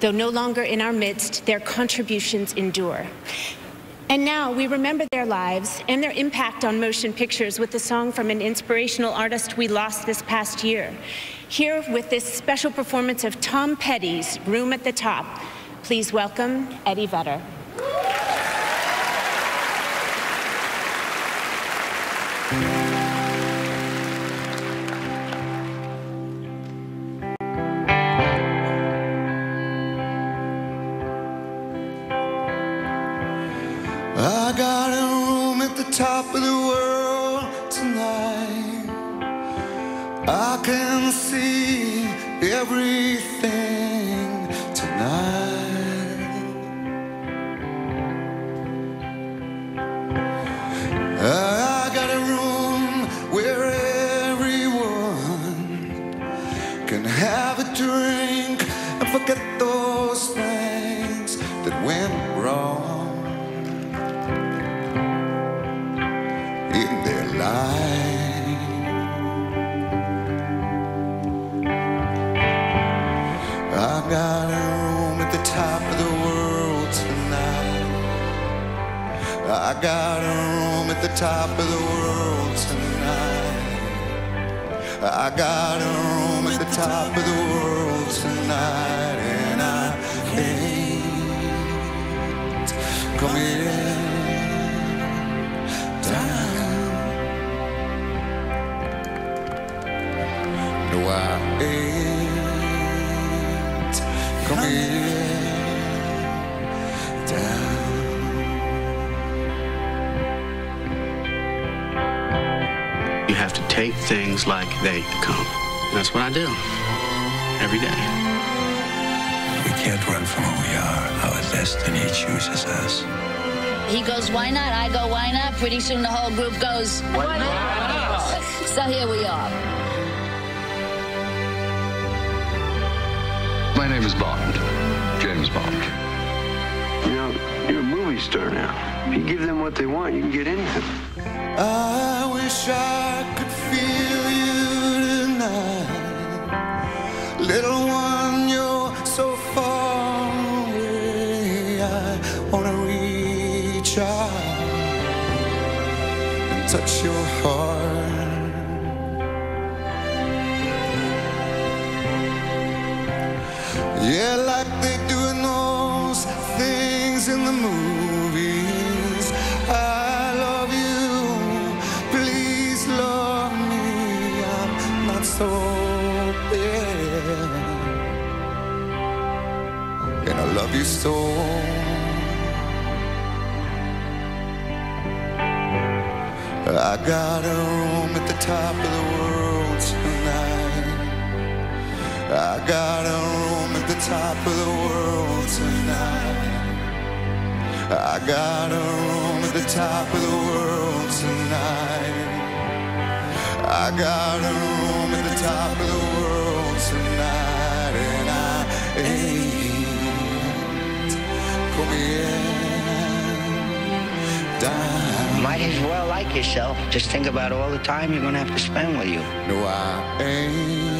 Though no longer in our midst, their contributions endure. And now we remember their lives and their impact on motion pictures with a song from an inspirational artist we lost this past year. Here with this special performance of Tom Petty's Room at the Top, please welcome Eddie Vedder. Top of the world tonight. I can see everything tonight. I got a room where everyone can have a drink and forget those things that went in their life. I've got a room at the top of the world tonight. I got a room at the top of the world tonight. I got a room at the top of the world coming down. You have to take things like they come. And that's what I do every day. We can't run from who we are. Our destiny chooses us. He goes, why not? I go, why not? Pretty soon the whole group goes, why not? So here we are. My name is Bond. James Bond. You know, you're a movie star now. If you give them what they want, you can get anything. I wish I could feel you tonight. Little one, you're so far away. I wanna reach out and touch your heart. Yeah, like they do in those things in the movies. I love you, please love me. I'm not so bad, and I love you so. I got a room at the top of the world tonight. I got a room top of the world tonight. I got a room at the top of the world tonight. I got a room at the top of the world tonight, and I ain't down. Might as well like yourself. Just think about all the time you're gonna have to spend with you. No, I ain't